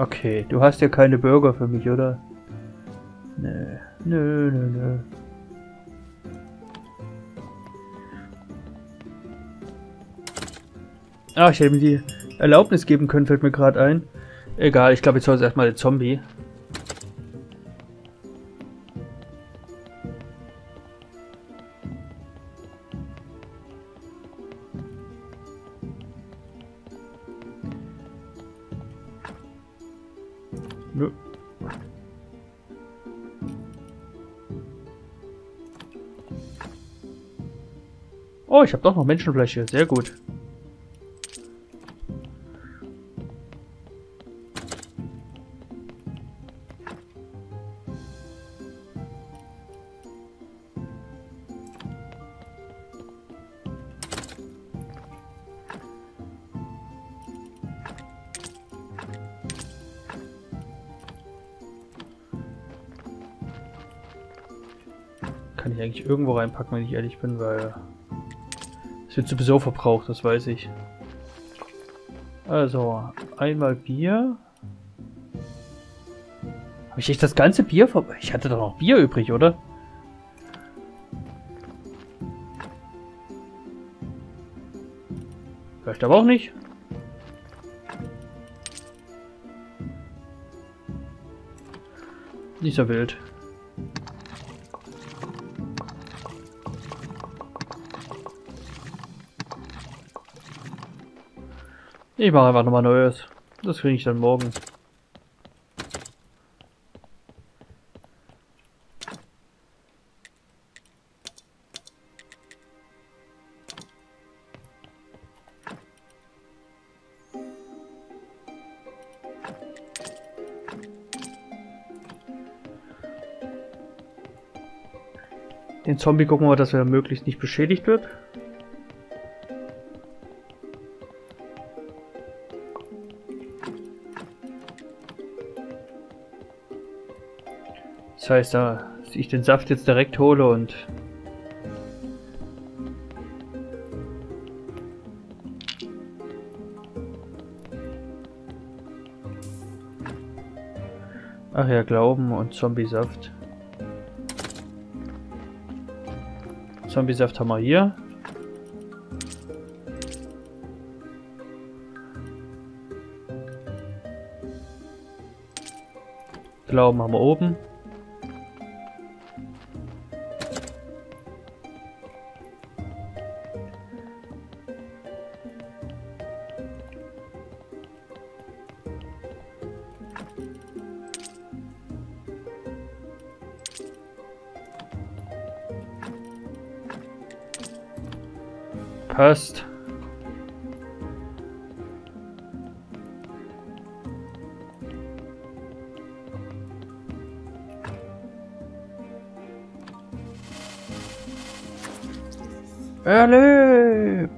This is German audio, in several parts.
Okay, du hast ja keine Burger für mich, oder? Nö, nö, nö, nö. Ah, ich hätte mir die Erlaubnis geben können, fällt mir gerade ein. Egal, ich glaube, jetzt soll es erstmal der Zombie. Oh, ich habe doch noch Menschenfleisch hier. Sehr gut. Kann ich eigentlich irgendwo reinpacken, wenn ich ehrlich bin, weil es wird sowieso verbraucht, das weiß ich. Also, einmal Bier. Habe ich echt das ganze Bier ver... Ich hatte doch noch Bier übrig, oder? Vielleicht aber auch nicht. Nicht so wild. Ich mache einfach nochmal Neues. Das kriege ich dann morgen. Den Zombie gucken wir, dass er möglichst nicht beschädigt wird. Das heißt, dass ich den Saft jetzt direkt hole und Ach ja, Glauben und Zombie-Saft. Zombie-Saft haben wir hier. Glauben haben wir oben. Erlebt!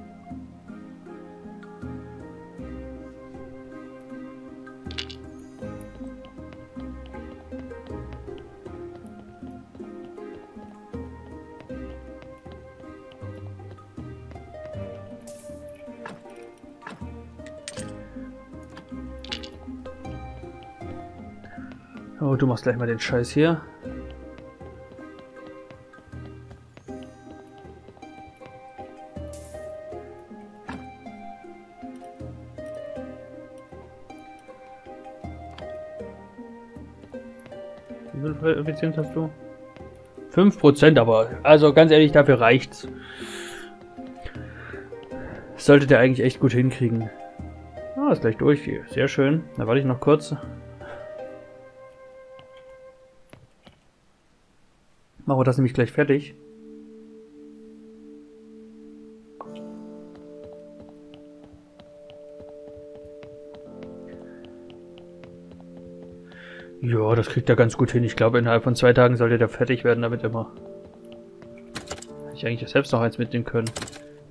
Oh, du machst gleich mal den Scheiß hier. Effizienz hast du? 5%, aber also ganz ehrlich, dafür reicht's. Sollte der eigentlich echt gut hinkriegen. Ah, ist gleich durch. Sehr schön. Da warte ich noch kurz. Machen wir das nämlich gleich fertig. Ja, das kriegt er ganz gut hin. Ich glaube, innerhalb von zwei Tagen sollte der fertig werden damit immer. Hätte ich eigentlich selbst noch eins mitnehmen können.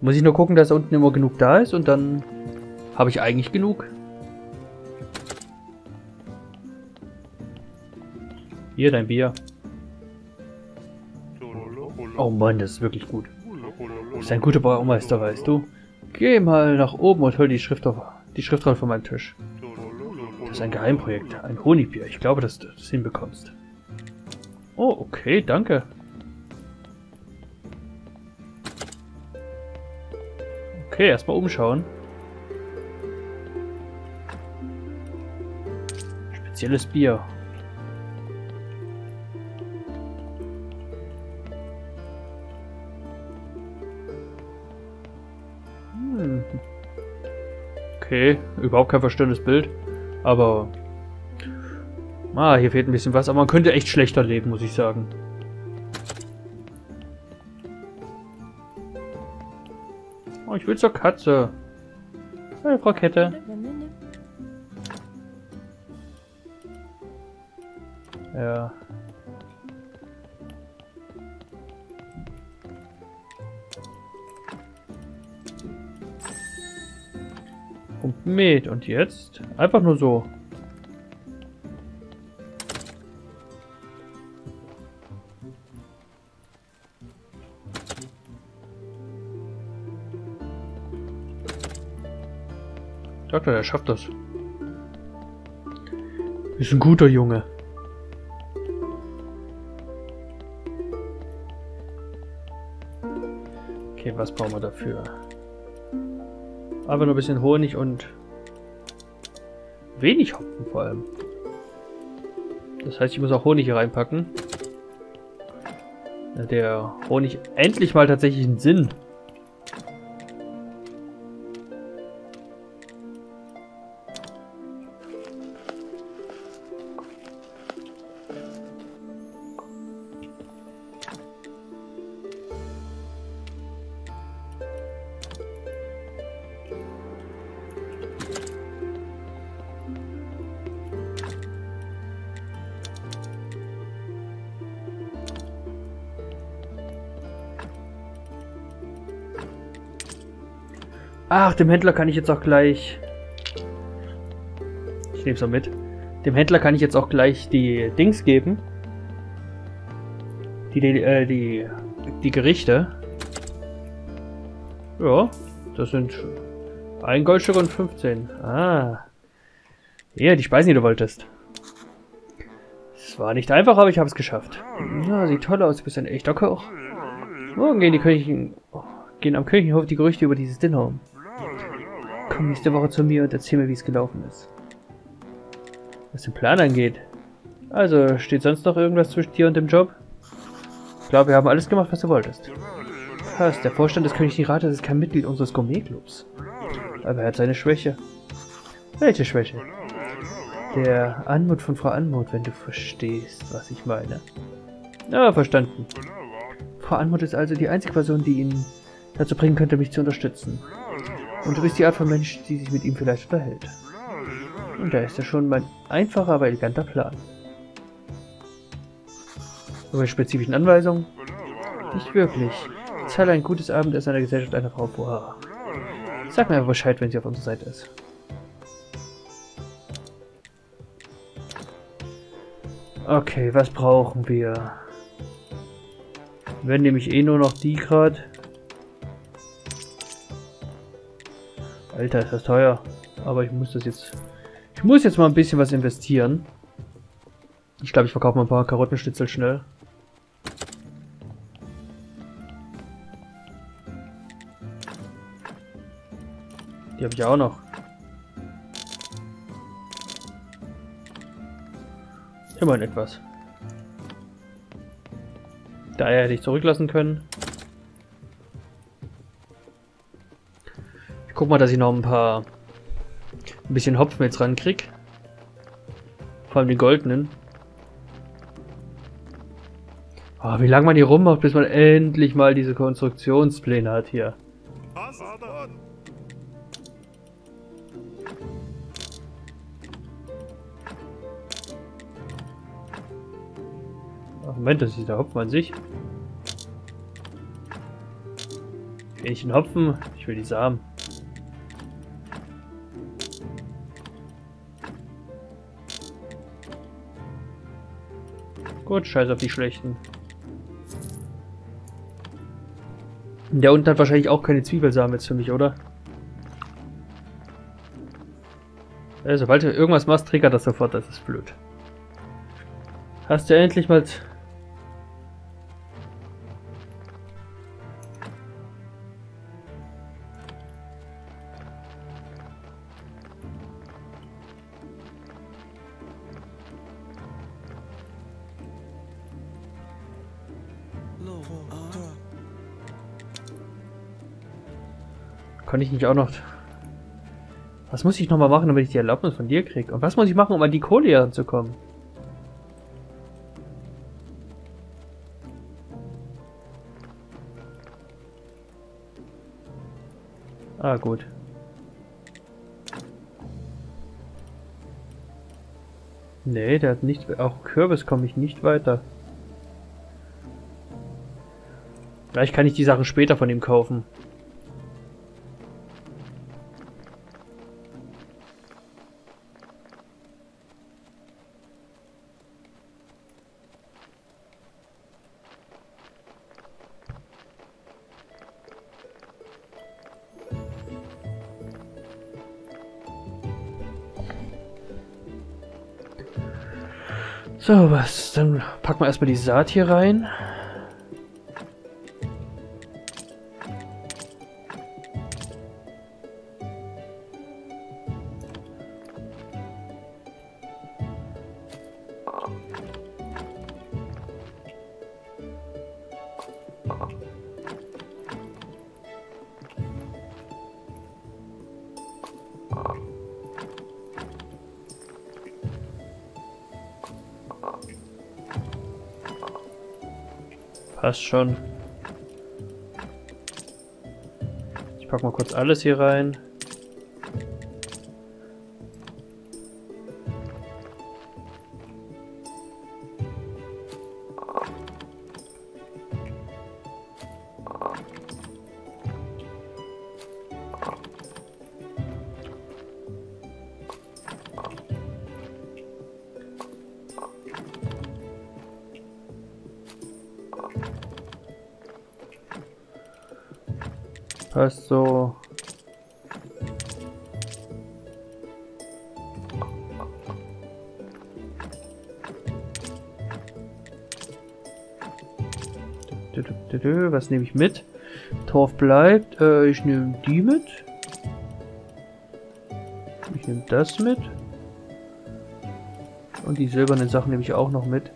Muss ich nur gucken, dass unten immer genug da ist und dann habe ich eigentlich genug. Hier, dein Bier. Oh Mann, das ist wirklich gut. Das ist ein guter Baumeister, weißt du. Geh mal nach oben und hol die Schrift auf, die Schriftrolle von meinem Tisch. Das ist ein Geheimprojekt. Ein Honigbier. Ich glaube, dass du das hinbekommst. Oh, okay, danke. Okay, erstmal umschauen. Spezielles Bier. Hm. Okay, überhaupt kein verstörendes Bild. Aber... Ah, hier fehlt ein bisschen was. Aber man könnte echt schlechter leben, muss ich sagen. Oh, ich will zur Katze. Hey, Frau Kette. Ja. Und mit. Und jetzt? Einfach nur so. Doktor, der schafft das. Ist ein guter Junge. Okay, was brauchen wir dafür? Aber nur ein bisschen Honig und wenig Hopfen vor allem. Das heißt, ich muss auch Honig hier reinpacken. Der Honig endlich mal tatsächlich einen Sinn Ach, dem Händler kann ich jetzt auch gleich... Ich nehme es mit. Dem Händler kann ich jetzt auch gleich die Dings geben. Die, die, äh, die, die Gerichte. Ja, das sind ein Goldstück und 15. Ah. Ja, die Speisen, die du wolltest. Es war nicht einfach, aber ich habe es geschafft. Ja, sieht toll aus. Du bist ein echter Koch. Morgen gehen die Köchen, gehen am Kirchenhof die Gerüchte über dieses Dinner um. Komm nächste Woche zu mir und erzähl mir, wie es gelaufen ist. Was den Plan angeht. Also, steht sonst noch irgendwas zwischen dir und dem Job? Ich glaube, wir haben alles gemacht, was du wolltest. Was, der Vorstand des Königlichen Rates ist kein Mitglied unseres Gourmet-Clubs. Aber er hat seine Schwäche. Welche Schwäche? Der Anmut von Frau Anmut, wenn du verstehst, was ich meine. Ja, verstanden. Frau Anmut ist also die einzige Person, die ihn dazu bringen könnte, mich zu unterstützen. Und du bist die Art von Mensch, die sich mit ihm vielleicht unterhält. Und da ist ja schon mein einfacher, aber eleganter Plan. Über spezifischen Anweisungen? Nicht wirklich. Ich zahle ein gutes Abendessen einer Gesellschaft einer Frau vor. Sag mir einfach Bescheid, wenn sie auf unserer Seite ist. Okay, was brauchen wir? Wenn nämlich eh nur noch die gerade. Alter, ist das teuer. Aber ich muss das jetzt... Ich muss jetzt mal ein bisschen was investieren. Ich glaube, ich verkaufe mal ein paar Karottenstitzel schnell. Die habe ich auch noch. Immerhin etwas. Daher hätte ich zurücklassen können. Mal, dass ich noch ein paar... ein bisschen Hopfen jetzt rankrieg. Vor allem die goldenen. Oh, wie lange man hier rummacht, bis man endlich mal diese Konstruktionspläne hat hier. Ach, Moment, das ist der Hopfen an sich. Ich den Hopfen, ich will die Samen. Gut, scheiß auf die schlechten. Der unten hat wahrscheinlich auch keine Zwiebelsamen jetzt für mich, oder? Äh, sobald du irgendwas machst, triggert das sofort, das ist blöd. Hast du endlich mal... Kann ich nicht auch noch... Was muss ich nochmal machen, damit ich die Erlaubnis von dir kriege? Und was muss ich machen, um an die Kohle heranzukommen? Ah, gut. Nee, der hat nicht... Auch Kürbis komme ich nicht weiter. Vielleicht kann ich die Sachen später von ihm kaufen. So, was? Dann packen wir erstmal die Saat hier rein. Passt schon. Ich pack mal kurz alles hier rein. Passt so. Was nehme ich mit? Torf bleibt. Äh, ich nehme die mit. Ich nehme das mit. Und die silbernen Sachen nehme ich auch noch mit.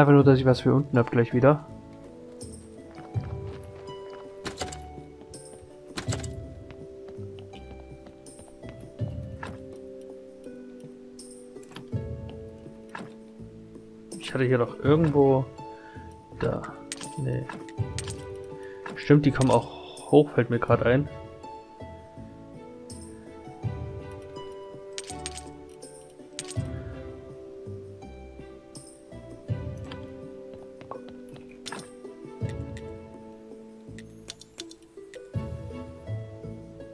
Einfach nur, dass ich was für unten habe gleich wieder. Ich hatte hier doch irgendwo... Da. Nee. Stimmt, die kommen auch hoch, fällt mir gerade ein.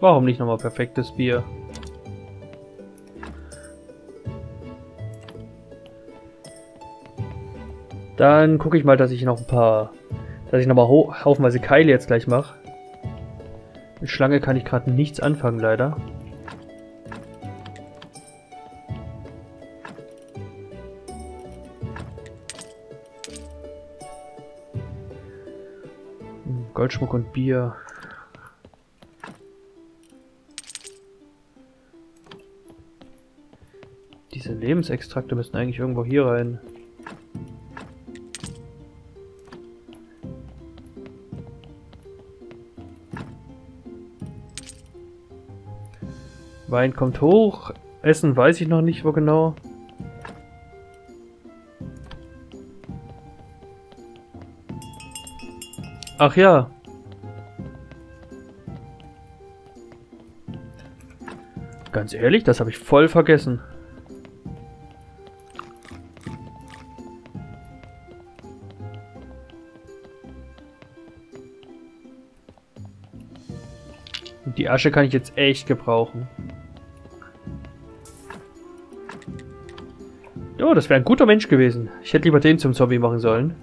Warum nicht nochmal perfektes Bier? Dann gucke ich mal, dass ich noch ein paar, dass ich nochmal haufenweise Keile jetzt gleich mache. Mit Schlange kann ich gerade nichts anfangen, leider. Hm, Goldschmuck und Bier. Lebensextrakte müssen eigentlich irgendwo hier rein. Wein kommt hoch. Essen weiß ich noch nicht, wo genau. Ach ja. Ganz ehrlich, das habe ich voll vergessen. Die Asche kann ich jetzt echt gebrauchen. Oh, das wäre ein guter Mensch gewesen. Ich hätte lieber den zum Zombie machen sollen.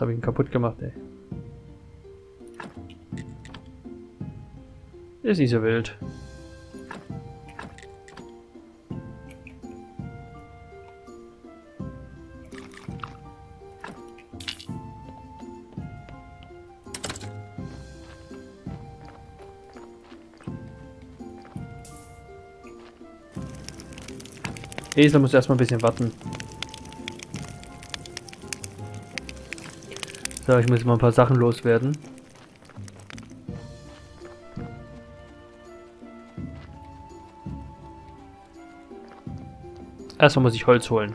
Jetzt habe ich ihn kaputt gemacht, ey. Ist nicht so wild. Esel muss erstmal ein bisschen warten. So, ich muss mal ein paar Sachen loswerden. Erstmal muss ich Holz holen.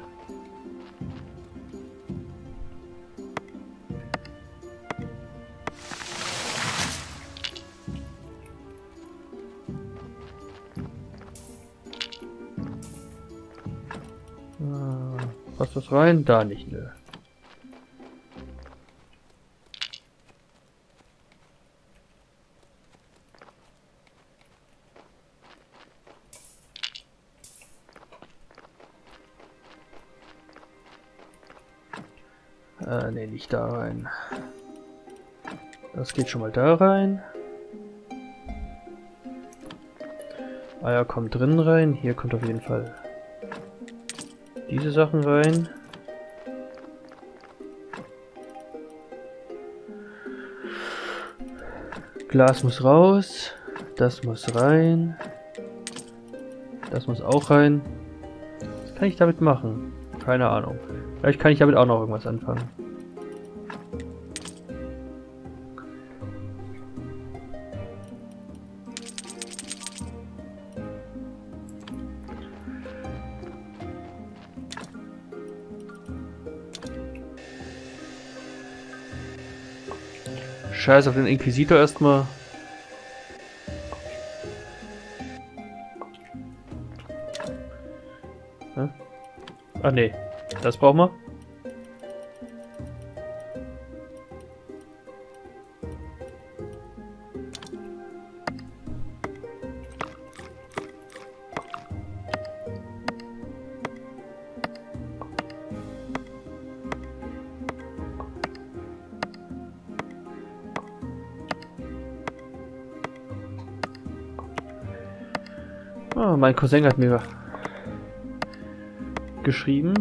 Ah, passt das rein? Da nicht, nö. Ne, nicht da rein. Das geht schon mal da rein. Eier kommt drin rein. Hier kommt auf jeden Fall diese Sachen rein. Glas muss raus. Das muss rein. Das muss auch rein. Was kann ich damit machen? Keine Ahnung. Vielleicht kann ich damit auch noch irgendwas anfangen. Scheiß auf den Inquisitor erstmal. Ah ne, das brauchen wir. Oh, mein Cousin hat mir geschrieben.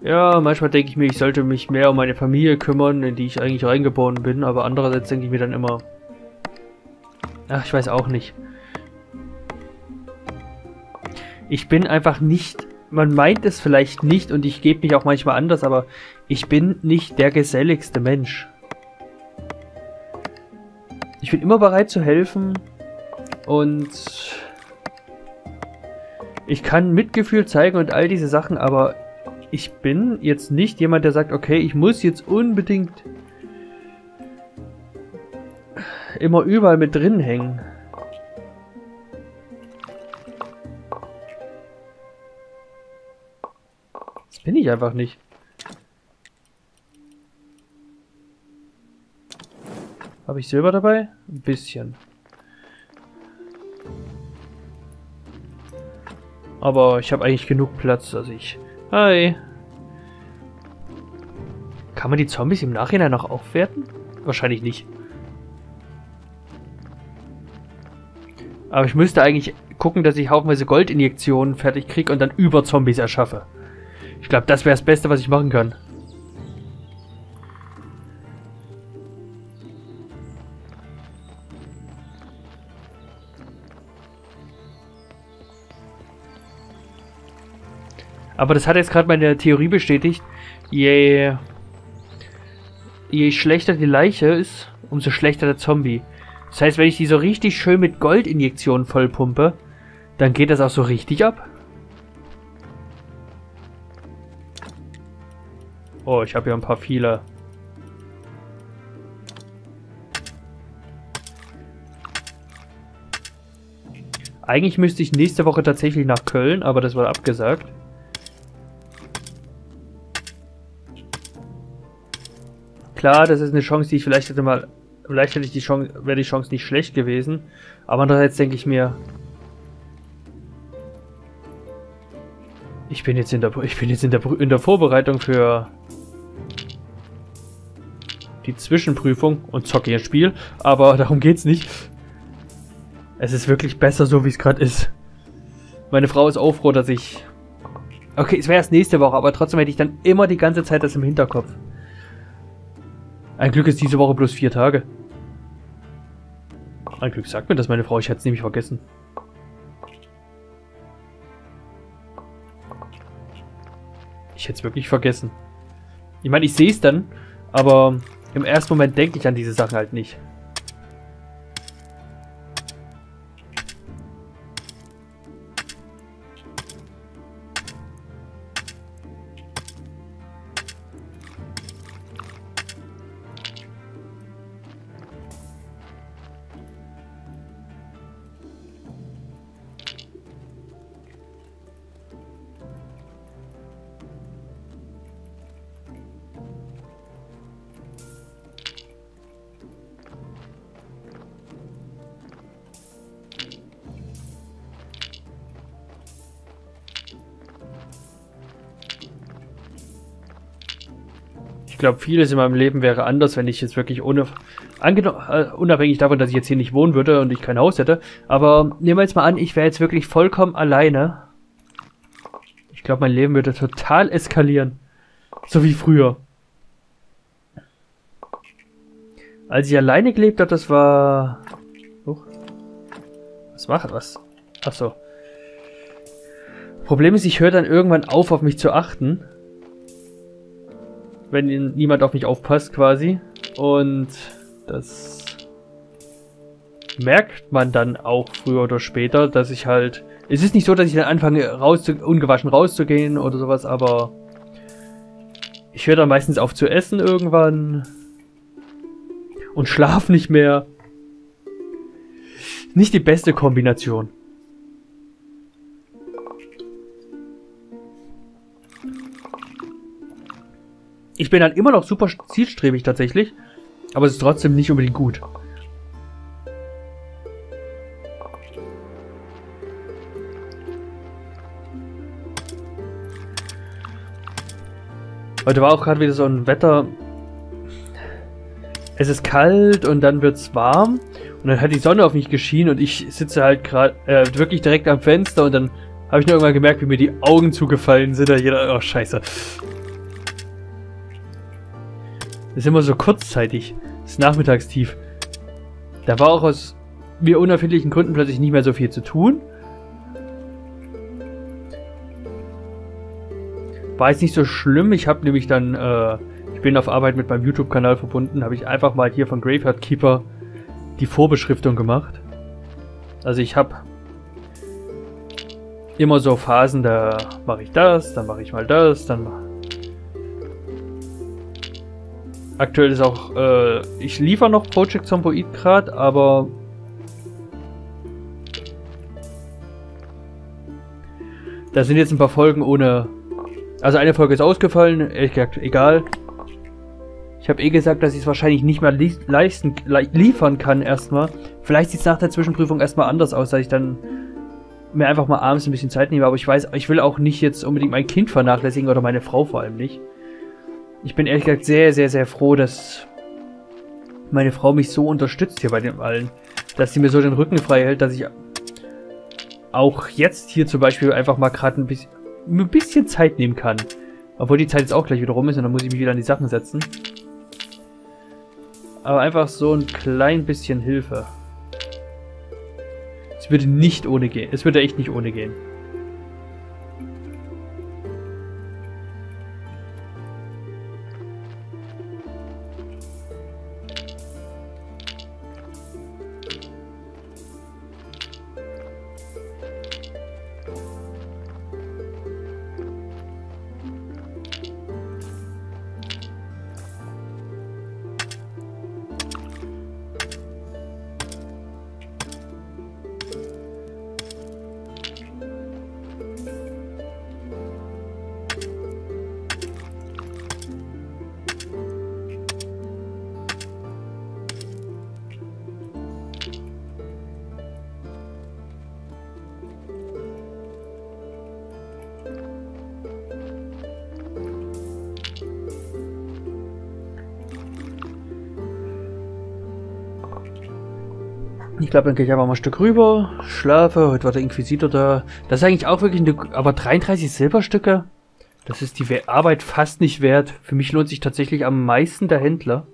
Ja, manchmal denke ich mir, ich sollte mich mehr um meine Familie kümmern, in die ich eigentlich reingeboren bin, aber andererseits denke ich mir dann immer, ach, ich weiß auch nicht. Ich bin einfach nicht man meint es vielleicht nicht und ich gebe mich auch manchmal anders, aber ich bin nicht der geselligste Mensch. Ich bin immer bereit zu helfen und ich kann Mitgefühl zeigen und all diese Sachen, aber ich bin jetzt nicht jemand, der sagt, okay, ich muss jetzt unbedingt immer überall mit drin hängen. Bin ich einfach nicht. Habe ich Silber dabei? Ein bisschen. Aber ich habe eigentlich genug Platz, dass ich... Hi! Kann man die Zombies im Nachhinein noch aufwerten? Wahrscheinlich nicht. Aber ich müsste eigentlich gucken, dass ich haufenweise Goldinjektionen fertig kriege und dann über Zombies erschaffe. Ich glaube, das wäre das Beste, was ich machen kann. Aber das hat jetzt gerade meine Theorie bestätigt. Je, je schlechter die Leiche ist, umso schlechter der Zombie. Das heißt, wenn ich die so richtig schön mit Goldinjektionen vollpumpe, dann geht das auch so richtig ab. Oh, ich habe hier ein paar viele. Eigentlich müsste ich nächste Woche tatsächlich nach Köln, aber das war abgesagt. Klar, das ist eine Chance, die ich vielleicht hätte mal... Vielleicht hätte ich die Chance, wäre die Chance nicht schlecht gewesen. Aber andererseits denke ich mir... Ich bin jetzt in der, ich bin jetzt in der, in der Vorbereitung für die Zwischenprüfung und zocke ihr Spiel, aber darum geht's nicht. Es ist wirklich besser, so wie es gerade ist. Meine Frau ist auch froh, dass ich... Okay, es wäre erst nächste Woche, aber trotzdem hätte ich dann immer die ganze Zeit das im Hinterkopf. Ein Glück ist diese Woche bloß vier Tage. Ein Glück sagt mir das meine Frau, ich hätte es nämlich vergessen. Ich hätte es wirklich vergessen. Ich meine, ich sehe es dann, aber im ersten Moment denke ich an diese Sachen halt nicht. Glaube, vieles in meinem Leben wäre anders, wenn ich jetzt wirklich ohne, äh, unabhängig davon, dass ich jetzt hier nicht wohnen würde und ich kein Haus hätte. Aber nehmen wir jetzt mal an, ich wäre jetzt wirklich vollkommen alleine. Ich glaube, mein Leben würde total eskalieren. So wie früher. Als ich alleine gelebt habe, das war... Oh. Was macht was? Achso. Problem ist, ich höre dann irgendwann auf, auf mich zu achten wenn niemand auf mich aufpasst quasi. Und das merkt man dann auch früher oder später, dass ich halt... Es ist nicht so, dass ich dann anfange, rauszu ungewaschen rauszugehen oder sowas, aber ich höre dann meistens auf zu essen irgendwann und schlaf nicht mehr. Nicht die beste Kombination. Ich bin dann immer noch super zielstrebig tatsächlich, aber es ist trotzdem nicht unbedingt gut. Heute war auch gerade wieder so ein Wetter. Es ist kalt und dann wird es warm. Und dann hat die Sonne auf mich geschienen und ich sitze halt gerade äh, wirklich direkt am Fenster und dann habe ich nur irgendwann gemerkt, wie mir die Augen zugefallen sind. Da jeder, oh scheiße. Das ist immer so kurzzeitig. Das Nachmittagstief. Da war auch aus mir unerfindlichen Gründen plötzlich nicht mehr so viel zu tun. War jetzt nicht so schlimm. Ich habe nämlich dann, äh, ich bin auf Arbeit mit meinem YouTube-Kanal verbunden, habe ich einfach mal hier von Graveyard Keeper die Vorbeschriftung gemacht. Also ich habe immer so Phasen, da mache ich das, dann mache ich mal das, dann Aktuell ist auch, äh, ich liefere noch Project Zomboid gerade, aber da sind jetzt ein paar Folgen ohne, also eine Folge ist ausgefallen, ehrlich gesagt, egal. Ich habe eh gesagt, dass ich es wahrscheinlich nicht mehr li leisten, li liefern kann erstmal. Vielleicht sieht es nach der Zwischenprüfung erstmal anders aus, dass ich dann mir einfach mal abends ein bisschen Zeit nehme. Aber ich weiß, ich will auch nicht jetzt unbedingt mein Kind vernachlässigen oder meine Frau vor allem nicht. Ich bin ehrlich gesagt sehr, sehr, sehr froh, dass meine Frau mich so unterstützt hier bei dem allen. Dass sie mir so den Rücken frei hält, dass ich auch jetzt hier zum Beispiel einfach mal gerade ein bisschen, ein bisschen Zeit nehmen kann. Obwohl die Zeit jetzt auch gleich wieder rum ist und dann muss ich mich wieder an die Sachen setzen. Aber einfach so ein klein bisschen Hilfe. Es würde nicht ohne gehen. Es würde echt nicht ohne gehen. Ich glaube, dann gehe ich einfach mal ein Stück rüber, schlafe. Heute war der Inquisitor da. Das ist eigentlich auch wirklich eine... Aber 33 Silberstücke? Das ist die Arbeit fast nicht wert. Für mich lohnt sich tatsächlich am meisten der Händler.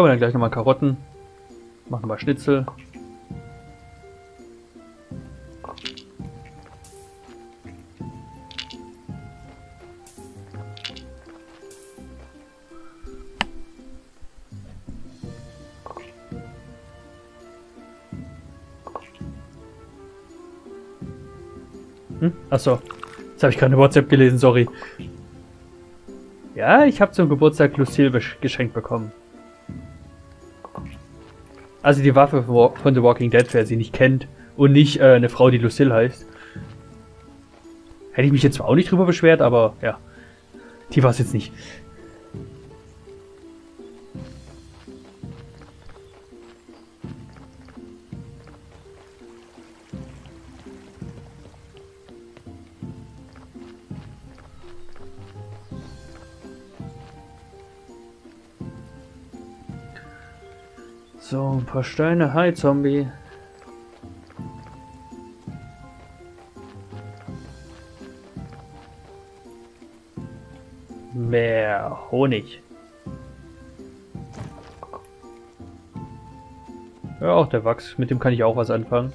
Hole mir dann gleich nochmal Karotten. Machen wir Schnitzel. Hm? Achso. Jetzt habe ich gerade WhatsApp gelesen, sorry. Ja, ich habe zum Geburtstag Lucille geschenkt bekommen. Also die Waffe von The Walking Dead, wer sie nicht kennt und nicht äh, eine Frau, die Lucille heißt. Hätte ich mich jetzt zwar auch nicht drüber beschwert, aber ja, die war es jetzt nicht. Paar Steine. Hi, Zombie. Mehr Honig. Ja, auch der Wachs. Mit dem kann ich auch was anfangen.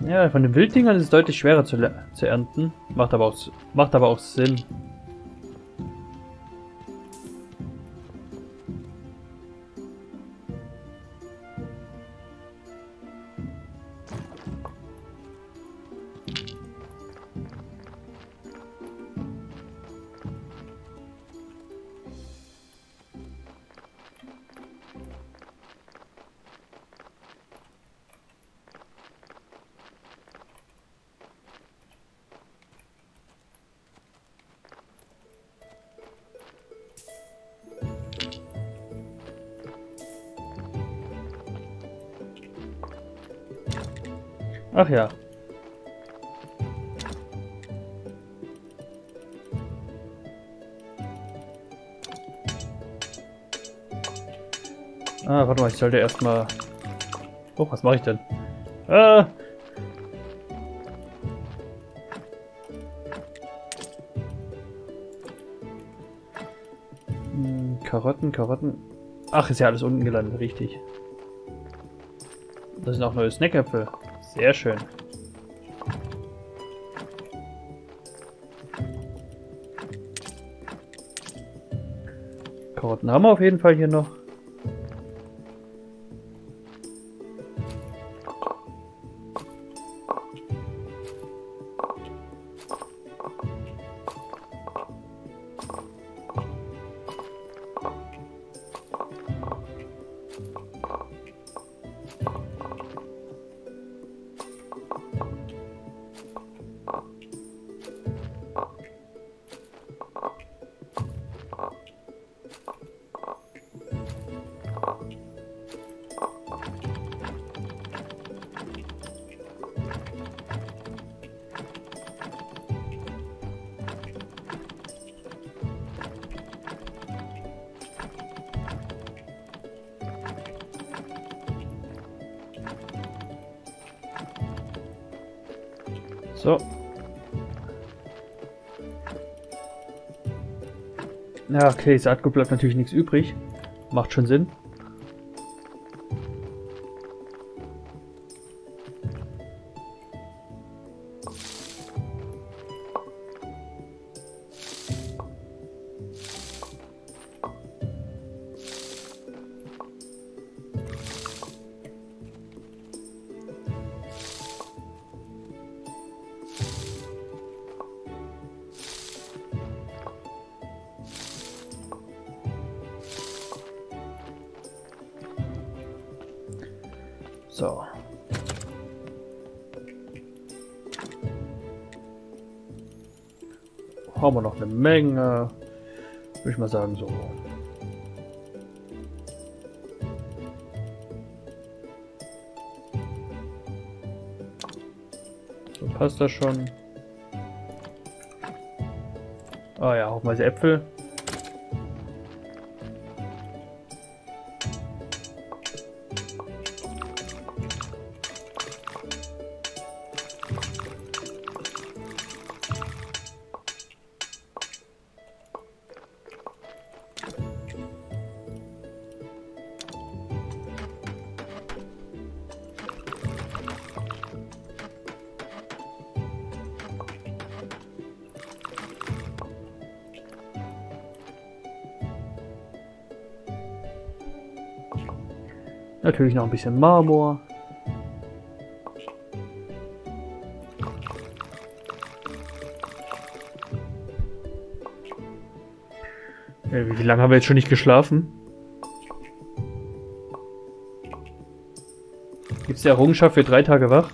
Ja, von den Wilddingern ist es deutlich schwerer zu, zu ernten. Macht aber auch, macht aber auch Sinn. Ach ja. Ah, warte mal, ich sollte erstmal... Oh, was mache ich denn? Ah! Hm, Karotten, Karotten. Ach, ist ja alles unten gelandet, richtig. Das sind auch neue Snackäpfel. Sehr schön. Karotten haben wir auf jeden Fall hier noch. Ja, okay, Saatgut bleibt natürlich nichts übrig. Macht schon Sinn. Eine Menge. Würde ich mal sagen, so. So passt das schon. Ah ja, auch mal die Äpfel. Natürlich noch ein bisschen Marmor. Äh, wie lange haben wir jetzt schon nicht geschlafen? Gibt es die Errungenschaft für drei Tage wach?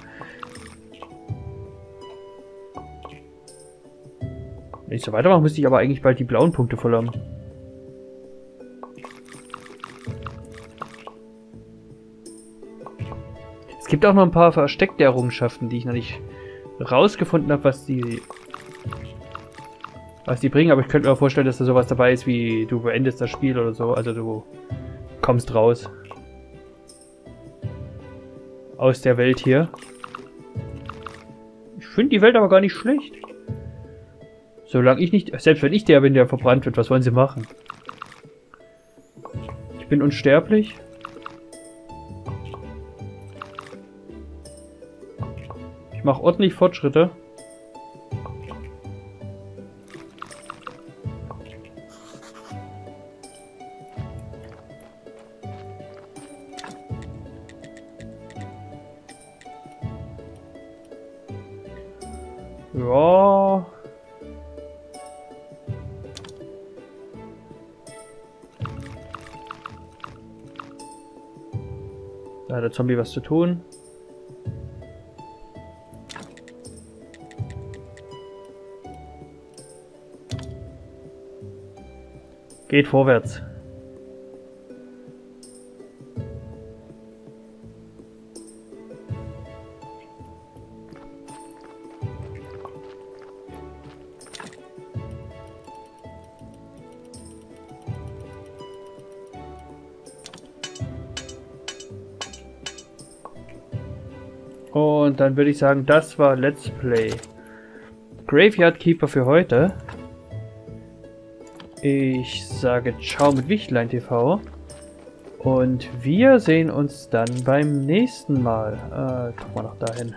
Wenn ich so weitermache, müsste ich aber eigentlich bald die blauen Punkte voll haben. Gibt auch noch ein paar versteckte Errungenschaften, die ich noch nicht rausgefunden habe, was die was die bringen, aber ich könnte mir vorstellen, dass da sowas dabei ist, wie du beendest das Spiel oder so, also du kommst raus aus der Welt hier. Ich finde die Welt aber gar nicht schlecht. Solange ich nicht, selbst wenn ich der bin, der verbrannt wird, was wollen sie machen? Ich bin unsterblich. Ich mache ordentlich Fortschritte. Ja. Da hat der Zombie was zu tun. Geht vorwärts. Und dann würde ich sagen, das war Let's Play. Graveyard Keeper für heute. Ich sage Ciao mit Wichtlein TV. Und wir sehen uns dann beim nächsten Mal. Äh, guck mal noch dahin.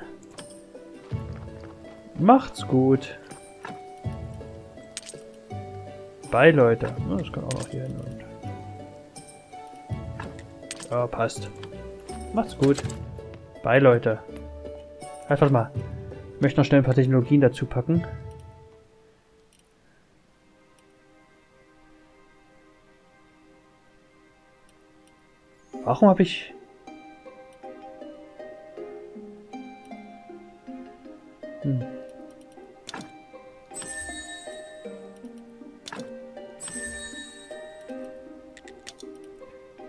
Macht's gut. Bye, Leute. Das kann auch noch hier hin. Ja, passt. Macht's gut. Bye, Leute. Einfach mal. Ich möchte noch schnell ein paar Technologien dazu packen. Warum habe ich... Hm.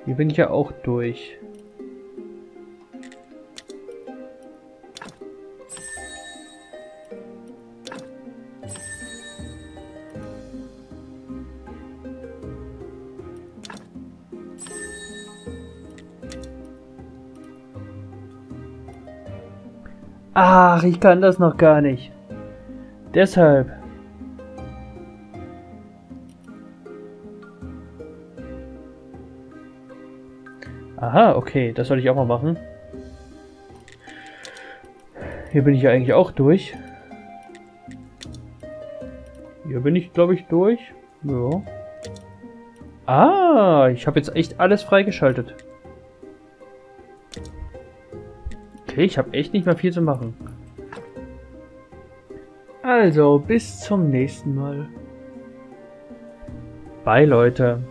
Hier bin ich ja auch durch. Ach, ich kann das noch gar nicht. Deshalb. Aha, okay, das soll ich auch mal machen. Hier bin ich ja eigentlich auch durch. Hier bin ich, glaube ich, durch. Ja. Ah, ich habe jetzt echt alles freigeschaltet. Okay, ich habe echt nicht mehr viel zu machen. Also, bis zum nächsten Mal. Bye, Leute.